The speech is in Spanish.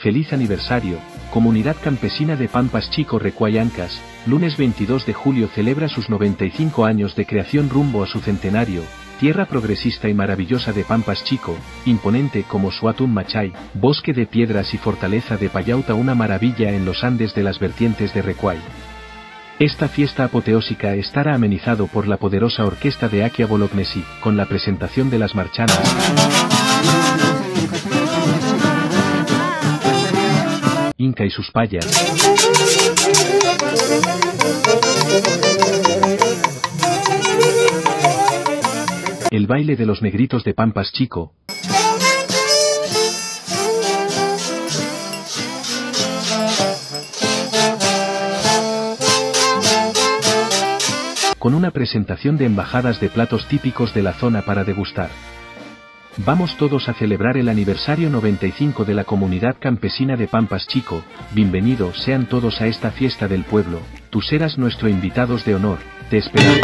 Feliz aniversario, Comunidad Campesina de Pampas Chico Recuayancas, lunes 22 de julio celebra sus 95 años de creación rumbo a su centenario, tierra progresista y maravillosa de Pampas Chico, imponente como Suatum Machay, bosque de piedras y fortaleza de Payauta una maravilla en los Andes de las vertientes de Recuay. Esta fiesta apoteósica estará amenizado por la poderosa orquesta de Akia Bolognesi, con la presentación de las marchanas. Inca y sus payas. El baile de los negritos de Pampas Chico. Con una presentación de embajadas de platos típicos de la zona para degustar. Vamos todos a celebrar el aniversario 95 de la comunidad campesina de Pampas Chico, bienvenidos sean todos a esta fiesta del pueblo, tú serás nuestro invitados de honor, te esperamos.